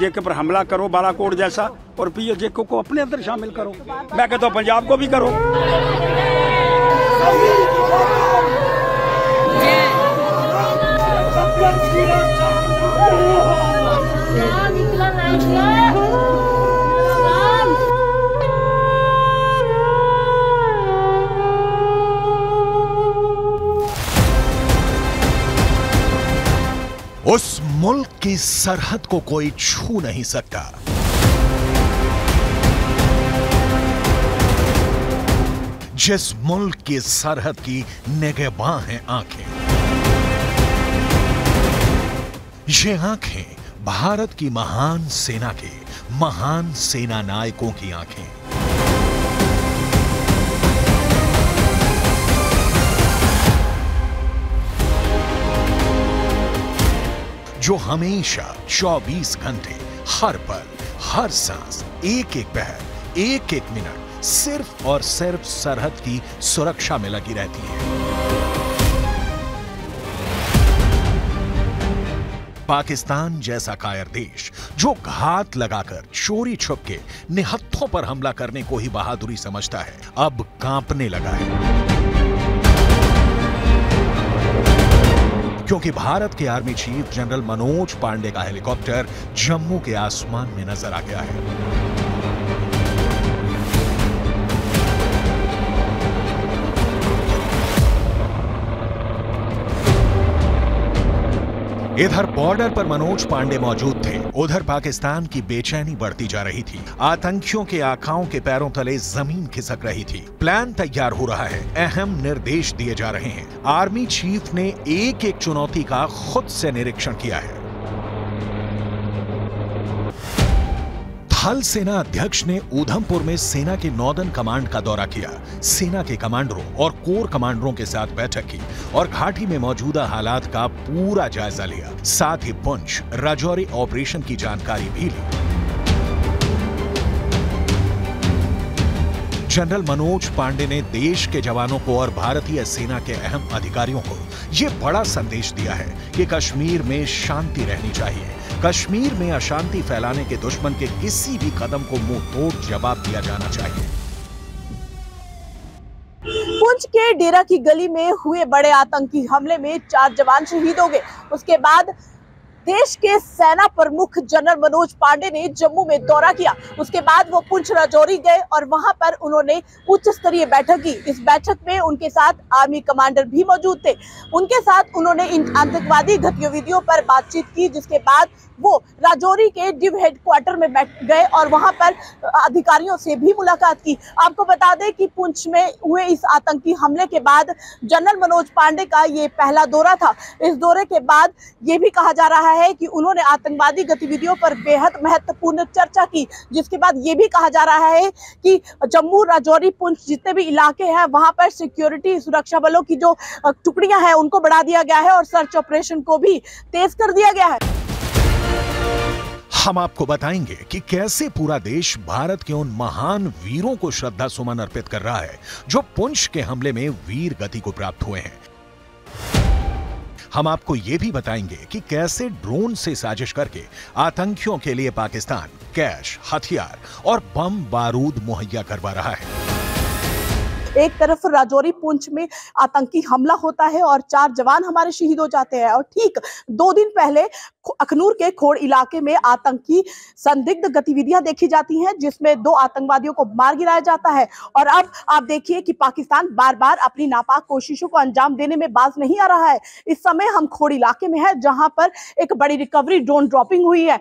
तो पीएजे के पर हमला करो बालाकोट जैसा और पीएजे को, को अपने अंदर शामिल करो। मैं कहता हूँ पंजाब को भी करो। की सरहद को कोई छू नहीं सकता। जिस मुल्क की सरहद की निगहबां हैं आँखें, ये आँखें भारत की महान सेना के, महान सेना नायकों की आँखें। जो हमेशा 24 घंटे, हर पल, हर सांस एक एक पहर एक एक मिनट, सिर्फ़ और सिर्फ़ सरहद की सुरक्षा में लगी रहती है। पाकिस्तान जैसा कायर देश, जो घात लगाकर, चोरी छुप के, निहत्थों पर हमला करने को ही बहादुरी समझता है, अब कांपने लगा है। क्योंकि भारत के army chief general Manoj Pande का हेलीकॉप्टर जम्मू के आसमान में नज़र आ गया है। इधर बॉर्डर पर मनोज पांडे मौजूद थे। उधर पाकिस्तान की बेचैनी बढ़ती जा रही थी। आतंकियों के आखाओं के पैरों तले ज़मीन खिसक रही थी। प्लान तैयार हो रहा है। अहम निर्देश दिए जा रहे हैं। आर्मी चीफ ने एक एक चुनौती का खुद से निरीक्षण किया है। थल सेना अध्यक्ष ने ऊधमपुर में सेना के नॉर्दर्न कमांड का दौरा किया। सेना के कमांडरों और कोर कमांडरों के साथ बैठक की और घाटी में मौजूदा हालात का पूरा जायजा लिया। साथ ही पुंछ, राजौरी ऑपरेशन की जानकारी भी ली। जनरल मनोज पांडे ने देश के जवानों को और भारतीय सेना के अहम अधिकारियों को यह बड़ा संदेश दिया है कि कश्मीर में शांति रहनी चाहिए। कश्मीर में अशांति फैलाने के दुश्मन के किसी भी कदम को मुँह तोड़ जवाब दिया जाना चाहिए। पुंछ के डेरा की गली में हुए बड़े आतंकी हमले में चार जवान शहीद हो गए। उसके बाद देश के सेना प्रमुख जनरल मनोज पांडे ने जम्मू में दौरा किया। उसके बाद वो पुंछ राजौरी गए और वहाँ पर उन्होंने उच्च स्तरीय बैठक की। इस बैठक में उनके साथ आर्मी कमांडर भी मौजूद थे। उनके साथ उन्होंने इन आतंकवादी गतिविधियों पर बातचीत की, जिसके बाद वो राजौरी के डिव हेडक्वार्टर में बैठ गए और वहाँ पर अधिकारियों से भी मुलाकात की। आपको बता दें कि पुंछ में हुए इस आतंकी हमले के बाद जनरल मनोज पांडे का ये पहला दौरा था। इस दौरे के बाद ये भी कहा जा रहा है कि उन्होंने आतंकवादी गतिविधियों पर बेहद महत्वपूर्ण चर्चा की, जिसके बाद ये भी कहा जा रहा है कि जम्मू राजौरी पुंछ जितने भी इलाके हैं, वहाँ पर सिक्योरिटी सुरक्षा बलों की जो टुकड़ियाँ हैं, उनको बढ़ा दिया गया है और सर्च ऑपरेशन को भी तेज कर दिया गया है। हम आपको बताएँगे कि कैसे पूरा देश भारत के उन महान वीरों को श्रद्धा सुमन अर्पित कर रहा है, जो पुंछ के हमले में वीर गति को प्राप्त हुए हैं। हम आपको ये भी बताएँगे कि कैसे ड्रोन से साजिश करके आतंकियों के लिए पाकिस्तान कैश, हथियार और बम बारूद मुहैया करवा रहा है। एक तरफ़ राजौरी पुंछ में आतंकी हमला होता है और चार जवान हमारे शहीद हो जाते हैं। और ठीक दो दिन पहले अखनूर के खोड़ इलाके में आतंकी संदिग्ध गतिविधियाँ देखी जाती हैं, जिसमें दो आतंकवादियों को मार गिराया जाता है। और अब आप देखिए कि पाकिस्तान बार बार अपनी नापाक कोशिशों को अंजाम देने में बाज नहीं आ रहा है। इस समय हम खोड़ इलाके में है, जहाँ पर एक बड़ी रिकवरी ड्रोन ड्रॉपिंग हुई है।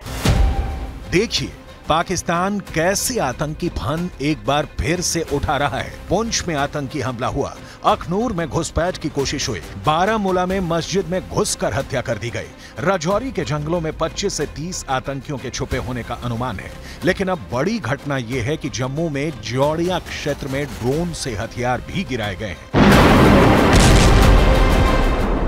देखिए पाकिस्तान कैसे आतंकी फन एक बार फिर से उठा रहा है? पुंछ में आतंकी हमला हुआ। अखनूर में घुसपैठ की कोशिश हुई। बारामूला में मस्जिद में घुसकर हत्या कर दी गई। राजौरी के जंगलों में 25 से 30 आतंकियों के छुपे होने का अनुमान है। लेकिन अब बड़ी घटना यह है कि जम्मू में जौड़िया क्षेत्र में ड्रोन से हथियार भी गिराए गए हैं।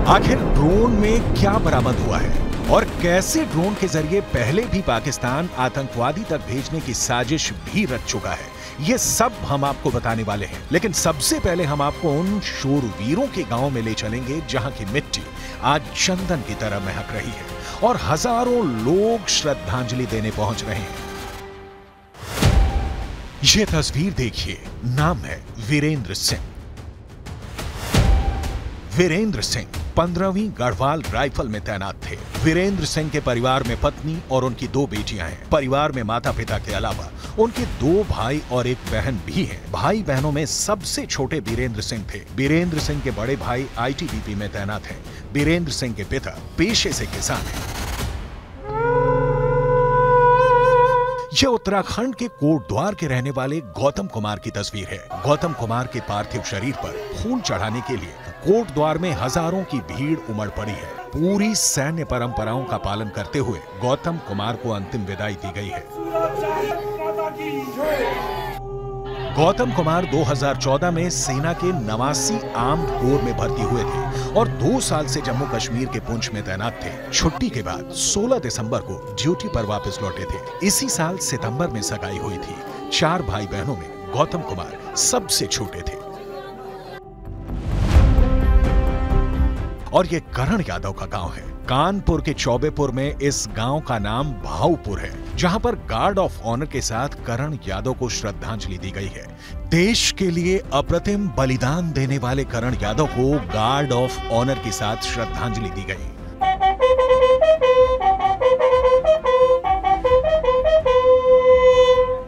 आखिर ड्रोन में क्या बरामद हुआ है? और कैसे ड्रोन के ज़रिए पहले भी पाकिस्तान आतंकवादी तक भेजने की साजिश भी रच चुका है। ये सब हम आपको बताने वाले हैं। लेकिन सबसे पहले हम आपको उन शूरवीरों के गाँव में ले चलेंगे, जहाँ की मिट्टी आज चंदन की तरह महक रही है और हज़ारों लोग श्रद्धांजलि देने पहुँच रहे हैं। ये तस्वीर देखिए, नाम है वीरेंद्र सिंह। वीरेंद्र सिंह पंद्रहवीं गढ़वाल राइफल में तैनात थे। वीरेंद्र सिंह के परिवार में पत्नी और उनकी दो बेटियाँ हैं। परिवार में माता पिता के अलावा उनके दो भाई और एक बहन भी हैं। भाई बहनों में सबसे छोटे वीरेंद्र सिंह थे। वीरेंद्र सिंह के बड़े भाई आईटीबीपी में तैनात है। वीरेंद्र सिंह के पिता पेशे से किसान हैं। यह उत्तराखंड के कोट द्वार के रहने वाले गौतम कुमार की तस्वीर है। गौतम कुमार के पार्थिव शरीर पर फूल चढ़ाने के लिए कोट द्वार में हज़ारों की भीड़ उमड़ पड़ी है। पूरी सैन्य परंपराओं का पालन करते हुए गौतम कुमार को अंतिम विदाई दी गई है। गौतम कुमार 2014 में सेना के नवासी आर्म्ड कोर में भर्ती हुए थे और दो साल से जम्मू कश्मीर के पुंछ में तैनात थे। छुट्टी के बाद 16 दिसंबर को ड्यूटी पर वापस लौटे थे। इसी साल सितंबर में सगाई हुई थी। चार भाई बहनों में गौतम कुमार सबसे छोटे थे। और ये करण यादव का गाँव है। कानपुर के चौबेपुर में इस गाँव का नाम भाऊपुर है, जहाँ पर गार्ड ऑफ़ ऑनर के साथ करण यादव को श्रद्धांजलि दी गई है। देश के लिए अप्रतिम बलिदान देने वाले करण यादव को गार्ड ऑफ़ ऑनर के साथ श्रद्धांजलि दी गई।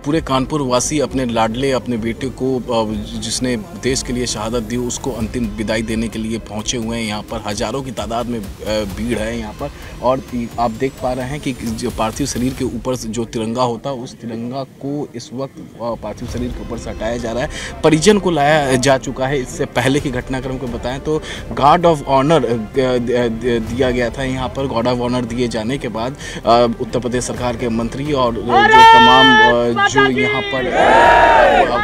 पूरे कानपुर वासी अपने लाडले अपने बेटे को जिसने देश के लिए शहादत दी उसको अंतिम विदाई देने के लिए पहुँचे हुए हैं। यहाँ पर हज़ारों की तादाद में भीड़ है यहाँ पर। और आप देख पा रहे हैं कि जो पार्थिव शरीर के ऊपर जो तिरंगा होता है उस तिरंगा को इस वक्त पार्थिव शरीर के ऊपर से हटाया जा रहा है। परिजन को लाया जा चुका है। इससे पहले के घटनाक्रम को बताएँ तो गार्ड ऑफ़ ऑनर दिया गया था यहाँ पर। गार्ड ऑफ़ ऑनर दिए जाने के बाद उत्तर प्रदेश सरकार के मंत्री और जो तमाम जो यहाँ पर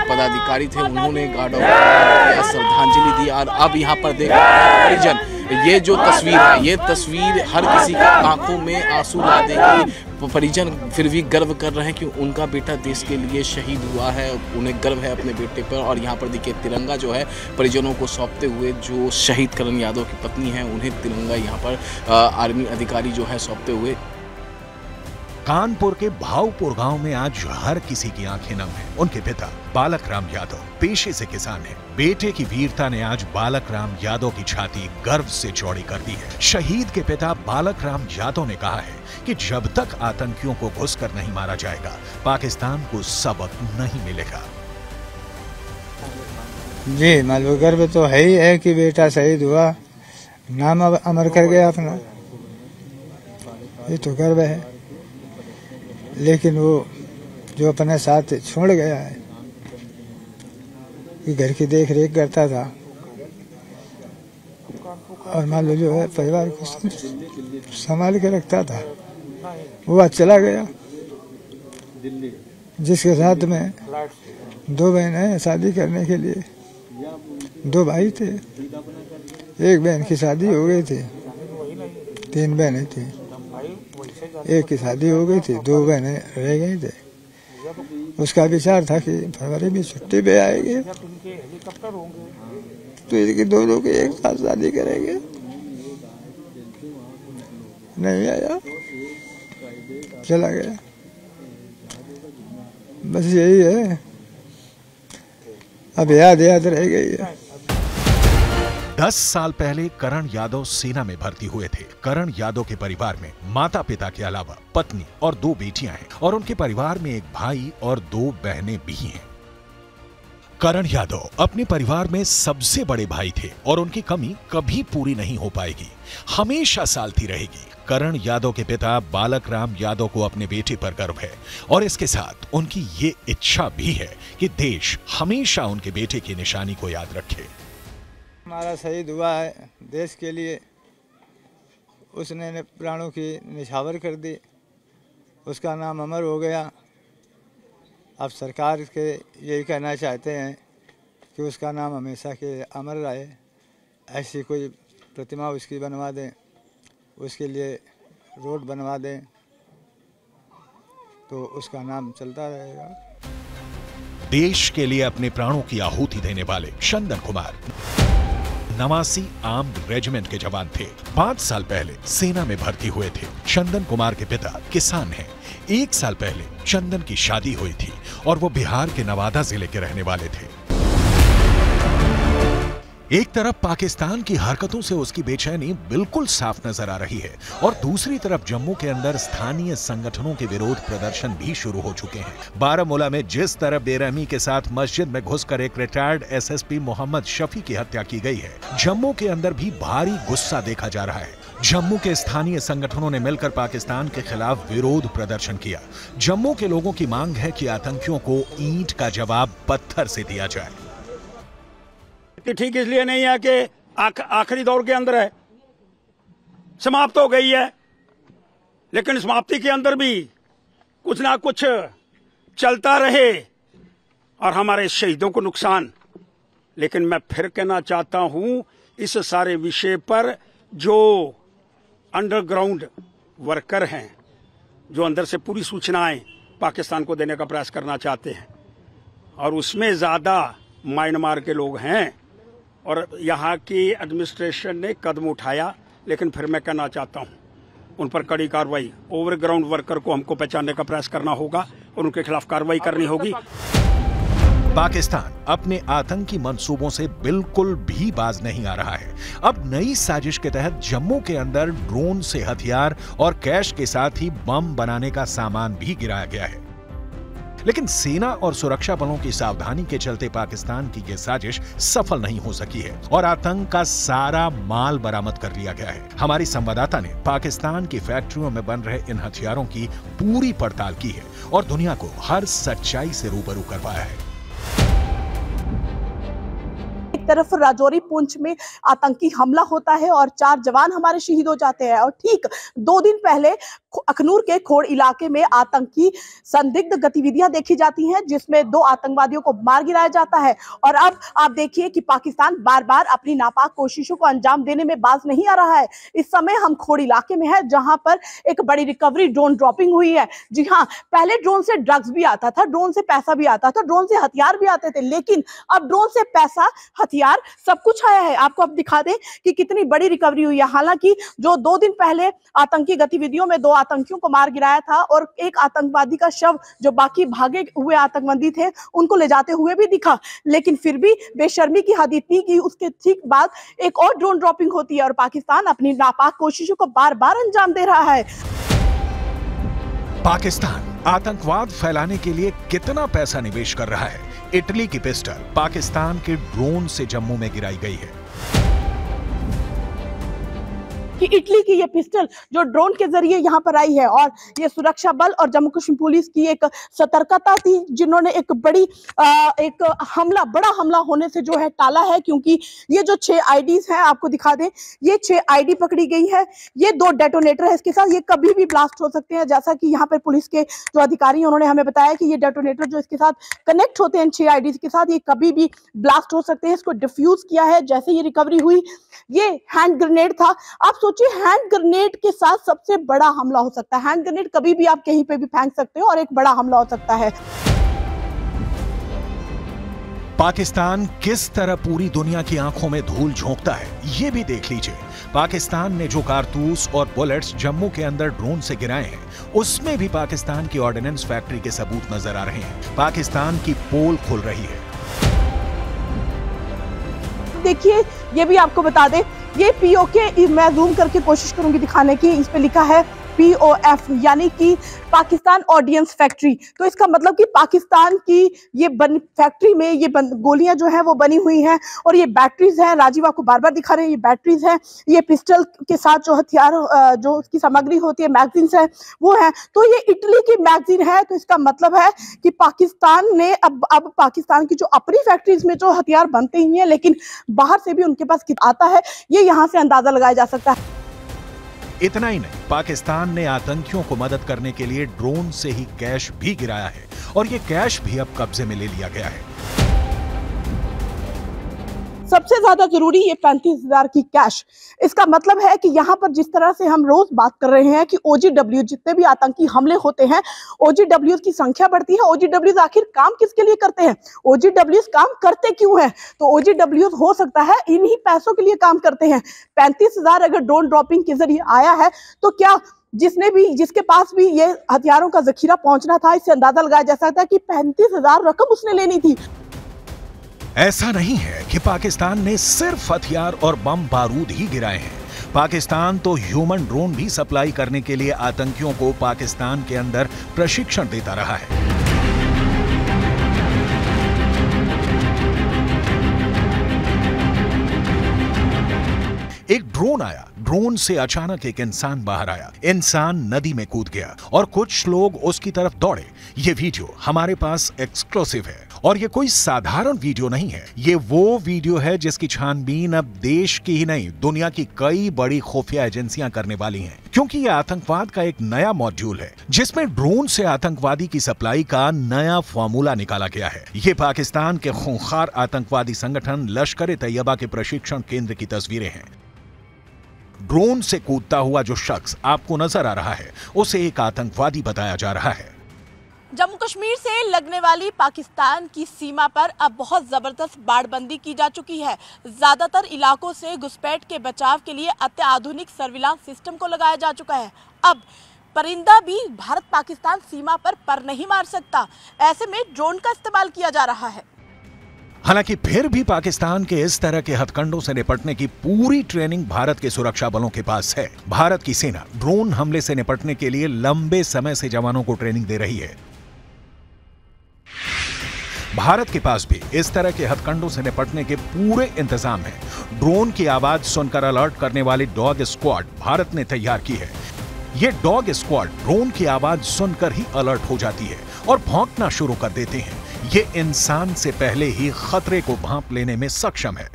पदाधिकारी थे, उन्होंने गार्ड ऑफ़ श्रद्धांजलि दी, और अब यहाँ पर देख परिजन, ये जो तस्वीर है, ये तस्वीर हर किसी की आँखों में आँसू ला देगी परिजन फिर भी गर्व कर रहे हैं कि उनका बेटा देश के लिए शहीद हुआ है, उन्हें गर्व है अपने बेटे पर, और यहाँ पर देखिए तिरंगा जो है, परिजनों को सौंपते हुए जो शहीद करण यादव की पत्नी है, उन्हें तिरंगा यहाँ पर आर्मी अधिकारी जो है सौंपते हुए कानपुर के भावपुर गाँव में आज हर किसी की आँखें नम हैं। उनके पिता बालक राम यादव, पेशे से किसान हैं। बेटे की वीरता ने आज बालक राम यादव की छाती गर्व से चौड़ी कर दी है। शहीद के पिता बालक राम यादव ने कहा है कि जब तक आतंकियों को घुसकर नहीं मारा जाएगा, पाकिस्तान को सबक नहीं मिलेगा। जी, मालूम गर्व तो है ही है कि बेटा शहीद हुआ। नाम अमर कर गया अपना। ये तो गर्व है। लेकिन वो जो अपने साथ छोड़ गया है, कि घर की देख रेख करता था। और मान लो जो है, परिवार को संभाल के रखता था। वो आज चला गया। जिसके साथ में दो बहनें शादी करने के लिए। दो भाई थे। एक बहन की शादी हो गई थी। तीन बहनें थी। एक की शादी हो गई थी, दो बहने रह गए थे। उसका विचार था कि फरवरी में छुट्टी पे आएगी। तो इसकी दोनों की एक साथ शादी करेंगे। नहीं आया। चला गया। बस यही है। अब याद याद रह गई है। दस साल पहले करण यादव सेना में भर्ती हुए थे। करण यादव के परिवार में माता पिता के अलावा पत्नी और दो बेटियाँ हैं और उनके परिवार में एक भाई और दो बहनें भी हैं। करण यादव अपने परिवार में सबसे बड़े भाई थे और उनकी कमी कभी पूरी नहीं हो पाएगी। हमेशा सालती रहेगी। करण यादव के पिता बालक राम यादव को अपने बेटे पर गर्व है और इसके साथ उनकी ये इच्छा भी है कि देश हमेशा उनके बेटे की निशानी को याद रखे। हमारा शहीद हुआ है देश के लिए। उसने प्राणों की निछावर कर दी। उसका नाम अमर हो गया। अब सरकार के यही कहना चाहते हैं कि उसका नाम हमेशा के अमर रहे। ऐसी कोई प्रतिमा उसकी बनवा दें, उसके लिए रोड बनवा दें तो उसका नाम चलता रहेगा। देश के लिए अपने प्राणों की आहुति देने वाले चंदन कुमार। नवासी आर्म्ड रेजिमेंट के जवान थे। पाँच साल पहले सेना में भर्ती हुए थे। चंदन कुमार के पिता किसान हैं। एक साल पहले चंदन की शादी हुई थी और वो बिहार के नवादा ज़िले के रहने वाले थे। एक तरफ़ पाकिस्तान की हरकतों से उसकी बेचैनी बिल्कुल साफ़ नज़र आ रही है और दूसरी तरफ़ जम्मू के अंदर स्थानीय संगठनों के विरोध प्रदर्शन भी शुरू हो चुके हैं। बारामूला में जिस तरह बेरहमी के साथ मस्जिद में घुसकर एक रिटायर्ड एसएसपी मोहम्मद शफी की हत्या की गई है, जम्मू के अंदर भी भारी गुस्सा देखा जा रहा है। जम्मू के स्थानीय संगठनों ने मिलकर पाकिस्तान के खिलाफ विरोध प्रदर्शन किया। जम्मू के लोगों की मांग है कि आतंकियों को ईंट का जवाब पत्थर से दिया जाए। कि ठीक इसलिए नहीं है कि आख, आखिरी दौर के अंदर है। समाप्त हो गई है। लेकिन समाप्ति के अंदर भी कुछ ना कुछ चलता रहे और हमारे शहीदों को नुकसान। लेकिन मैं फिर कहना चाहता हूँ इस सारे विषय पर जो अंडरग्राउंड वर्कर हैं जो अंदर से पूरी सूचनाएँ पाकिस्तान को देने का प्रयास करना चाहते हैं और उसमें ज़्यादा म्यांमार के लोग हैं और यहाँ की एडमिनिस्ट्रेशन ने कदम उठाया लेकिन फिर मैं कहना चाहता हूँ उन पर कड़ी कार्रवाई ओवरग्राउंड वर्कर को हमको पहचानने का प्रयास करना होगा और उनके खिलाफ कार्रवाई करनी होगी। पाकिस्तान अपने आतंकी मंसूबों से बिल्कुल भी बाज नहीं आ रहा है। अब नई साजिश के तहत जम्मू के अंदर ड्रोन से हथियार और कैश के साथ ही बम बनाने का सामान भी गिराया गया है। लेकिन सेना और सुरक्षा बलों की सावधानी के चलते पाकिस्तान की यह साजिश सफल नहीं हो सकी है और आतंक का सारा माल बरामद कर लिया गया है। हमारी संवाददाता ने पाकिस्तान की फैक्ट्रियों में बन रहे इन हथियारों की पूरी पड़ताल की है और दुनिया को हर सच्चाई से रूबरू करवाया है। तरफ़ राजौरी पुंछ में आतंकी हमला होता है और चार जवान हमारे शहीद हो जाते हैं। और ठीक दो दिन पहले अखनूर के खोड़ इलाके में आतंकी संदिग्ध गतिविधियाँ देखी जाती हैं, जिसमें दो आतंकवादियों को मार गिराया जाता है। और अब आप देखिए कि पाकिस्तान बार बार अपनी नापाक कोशिशों को अंजाम देने में बाज नहीं आ रहा है। इस समय हम खोड़ इलाके में है, जहाँ पर एक बड़ी रिकवरी ड्रोन ड्रॉपिंग हुई है। जी हाँ पहले ड्रोन से ड्रग्स भी आता था ड्रोन से पैसा भी आता था ड्रोन से हथियार भी आते थे, लेकिन अब ड्रोन से पैसा हथियार सब कुछ आया है। आपको अब दिखा दें कि कितनी बड़ी रिकवरी हुई है। हालाँकि जो दो दिन पहले आतंकी गतिविधियों में दो आतंकियों को मार गिराया था और एक आतंकवादी का शव जो बाकी भागे हुए आतंकवादी थे, उनको ले जाते हुए भी दिखा। लेकिन फिर भी बेशर्मी की हद इतनी की उसके ठीक बाद एक और ड्रोन ड्रॉपिंग होती है और पाकिस्तान अपनी नापाक कोशिशों को बार बार अंजाम दे रहा है। पाकिस्तान आतंकवाद फैलाने के लिए कितना पैसा निवेश कर रहा है? इटली की पिस्टल पाकिस्तान के ड्रोन से जम्मू में गिराई गई है। कि इटली की ये पिस्टल जो ड्रोन के ज़रिए यहाँ पर आई है और ये सुरक्षा बल और जम्मू कश्मीर पुलिस की एक सतर्कता थी जिन्होंने एक बड़ी आ, एक हमला बड़ा हमला होने से जो है टाला है क्योंकि ये जो छह आईडीज हैं आपको दिखा दें ये छह आईडी पकड़ी गई है ये दो डेटोनेटर है इसके साथ ये कभी भी ब्लास्ट हो सकते हैं जैसा कि यहाँ पर पुलिस के जो अधिकारी उन्होंने हमें बताया कि ये डेटोनेटर जो इसके साथ कनेक्ट होते हैं छह आईडीज के साथ ये कभी भी ब्लास्ट हो सकते हैं इसको डिफ्यूज किया है जैसे ये रिकवरी हुई ये हैंड ग्रेनेड था आप सोचिए हैंड ग्रेनेड के साथ सबसे बड़ा हमला हो सकता है। हैंड ग्रेनेड कभी भी आप कहीं पे भी फेंक सकते हो और एक बड़ा हमला हो सकता है। पाकिस्तान किस तरह पूरी दुनिया की आँखों में धूल झोंकता है ये भी देख लीजिए। पाकिस्तान ने जो कारतूस और बुलेट्स जम्मू के अंदर ड्रोन से गिराए हैं उसमें भी पाकिस्तान की ऑर्डिनेंस फैक्ट्री के सबूत नज़र आ रहे हैं। पाकिस्तान की पोल खुल रही है। देखिए ये भी आपको बता दें ये पीओके मैं जूम करके कोशिश करूँगी दिखाने की। इस पे लिखा है पीओएफ यानी कि पाकिस्तान ऑडियंस फैक्ट्री तो इसका मतलब कि पाकिस्तान की ये बन फैक्ट्री में ये गोलियाँ जो है वो बनी हुई हैं और ये बैटरीज हैं। राजीव आपको बार बार दिखा रहे हैं, ये बैटरीज हैं। ये पिस्टल के साथ जो हथियार जो उसकी सामग्री होती है मैगजीन्स है, वो है। तो ये इटली की मैगजीन है तो इसका मतलब है कि पाकिस्तान ने अब अब पाकिस्तान की जो अपनी फैक्ट्रीज में जो हथियार बनते ही हैं, लेकिन बाहर से भी उनके पास आता है, ये यहाँ से अंदाज़ा लगाया जा सकता है। इतना ही नहीं, पाकिस्तान ने आतंकियों को मदद करने के लिए ड्रोन से ही कैश भी गिराया है और ये कैश भी अब कब्जे में ले लिया गया है। सबसे ज़्यादा ज़रूरी ये पैंतीस हज़ार की कैश इसका मतलब है कि यहाँ पर जिस तरह से हम रोज बात कर रहे हैं कि ओजीडब्ल्यू जितने भी आतंकी हमले होते हैं ओजीडब्ल्यू की संख्या बढ़ती है ओजीडब्ल्यू आखिर काम किसके लिए करते हैं? ओजीडब्ल्यू काम करते क्यों है? तो ओजीडब्ल्यू हो सकता है इन्हीं पैसों के लिए काम करते हैं। पैंतीस हज़ार अगर ड्रोन ड्रॉपिंग के ज़रिए आया है तो क्या जिसने भी, जिसके पास भी ये हथियारों का जखीरा पहुँचना था, इससे अंदाज़ा लगाया जा सकता है कि पैंतीस हज़ार रकम उसने लेनी थी। ऐसा नहीं है कि पाकिस्तान ने सिर्फ़ हथियार और बम बारूद ही गिराए हैं। पाकिस्तान तो ह्यूमन ड्रोन भी सप्लाई करने के लिए आतंकियों को पाकिस्तान के अंदर प्रशिक्षण देता रहा है। एक ड्रोन आया। ड्रोन से अचानक एक इंसान बाहर आया। इंसान नदी में कूद गया और कुछ लोग उसकी तरफ़ दौड़े। ये वीडियो हमारे पास एक्सक्लूसिव है। और ये कोई साधारण वीडियो नहीं है। ये वो वीडियो है जिसकी छानबीन अब देश की ही नहीं, दुनिया की कई बड़ी खुफिया एजेंसियाँ करने वाली हैं। क्योंकि ये आतंकवाद का एक नया मॉड्यूल है, जिसमें ड्रोन से आतंकवादी की सप्लाई का नया फॉर्मूला निकाला गया है। ये पाकिस्तान के खूंखार आतंकवादी संगठन लश्कर तैयबा के प्रशिक्षण केंद्र की तस्वीरें हैं। ड्रोन से कूदता हुआ जो शख्स आपको नज़र आ रहा है, उसे एक आतंकवादी बताया जा रहा है। जम्मू कश्मीर से लगने वाली पाकिस्तान की सीमा पर अब बहुत ज़बरदस्त बाड़बंदी की जा चुकी है। ज़्यादातर इलाकों से घुसपैठ के बचाव के लिए अत्याधुनिक सर्विलांस सिस्टम को लगाया जा चुका है। अब परिंदा भी भारत पाकिस्तान सीमा पर पर नहीं मार सकता। ऐसे में ड्रोन का इस्तेमाल किया जा रहा है। हालाँकि फिर भी पाकिस्तान के इस तरह के हथकंडों से निपटने की पूरी ट्रेनिंग भारत के सुरक्षा बलों के पास है। भारत की सेना ड्रोन हमले से निपटने के लिए लंबे समय से जवानों को ट्रेनिंग दे रही है। भारत के पास भी इस तरह के हथकंडों से निपटने के पूरे इंतज़ाम हैं। ड्रोन की आवाज़ सुनकर अलर्ट करने वाली डॉग स्क्वाड भारत ने तैयार की है। ये डॉग स्क्वाड ड्रोन की आवाज़ सुनकर ही अलर्ट हो जाती है और भौंकना शुरू कर देते हैं। ये इंसान से पहले ही खतरे को भांप लेने में सक्षम है।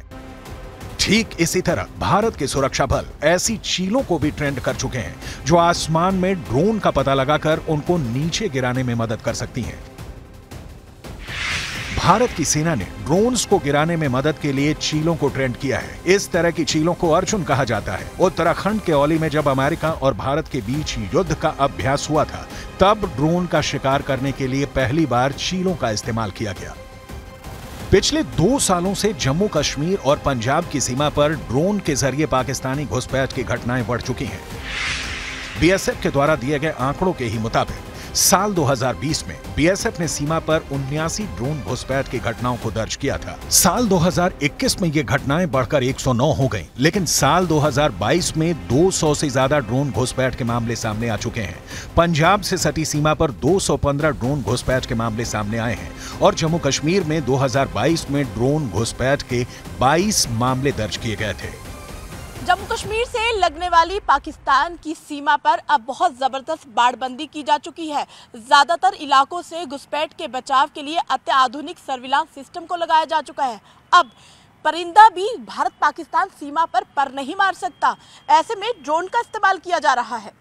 ठीक इसी तरह भारत के सुरक्षा बल ऐसी चीलों को भी ट्रेंड कर चुके हैं, जो आसमान में ड्रोन का पता लगाकर उनको नीचे गिराने में मदद कर सकती हैं। भारत की सेना ने ड्रोन्स को गिराने में मदद के लिए चीलों को ट्रेंड किया है। इस तरह की चीलों को अर्जुन कहा जाता है। उत्तराखंड के औली में जब अमेरिका और भारत के बीच युद्ध का अभ्यास हुआ था, तब ड्रोन का शिकार करने के लिए पहली बार चीलों का इस्तेमाल किया गया। पिछले दो सालों से जम्मू कश्मीर और पंजाब की सीमा पर ड्रोन के ज़रिए पाकिस्तानी घुसपैठ की घटनाएँ बढ़ चुकी हैं। बीएसएफ के द्वारा दिए गए आंकड़ों के ही मुताबिक साल 2020 में बीएसएफ ने सीमा पर उन्यासी ड्रोन घुसपैठ की घटनाओं को दर्ज किया था। साल 2021 में ये घटनाएँ बढ़कर 109 हो गईं, लेकिन साल 2022 में 200 से ज़्यादा ड्रोन घुसपैठ के मामले सामने आ चुके हैं। पंजाब से सटी सीमा पर 215 ड्रोन घुसपैठ के मामले सामने आए हैं और जम्मू कश्मीर में 2022 में ड्रोन घुसपैठ के 22 मामले दर्ज किए गए थे। जम्मू कश्मीर से लगने वाली पाकिस्तान की सीमा पर अब बहुत ज़बरदस्त बाड़बंदी की जा चुकी है। ज़्यादातर इलाकों से घुसपैठ के बचाव के लिए अत्याधुनिक सर्विलांस सिस्टम को लगाया जा चुका है। अब परिंदा भी भारत पाकिस्तान सीमा पर पर नहीं मार सकता। ऐसे में ड्रोन का इस्तेमाल किया जा रहा है।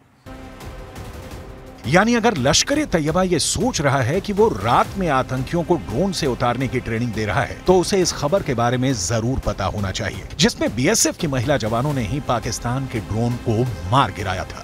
यानी अगर लश्कर तैयबा ये सोच रहा है कि वो रात में आतंकियों को ड्रोन से उतारने की ट्रेनिंग दे रहा है तो उसे इस खबर के बारे में ज़रूर पता होना चाहिए, जिसमें बीएसएफ की महिला जवानों ने ही पाकिस्तान के ड्रोन को मार गिराया था।